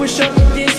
puxando.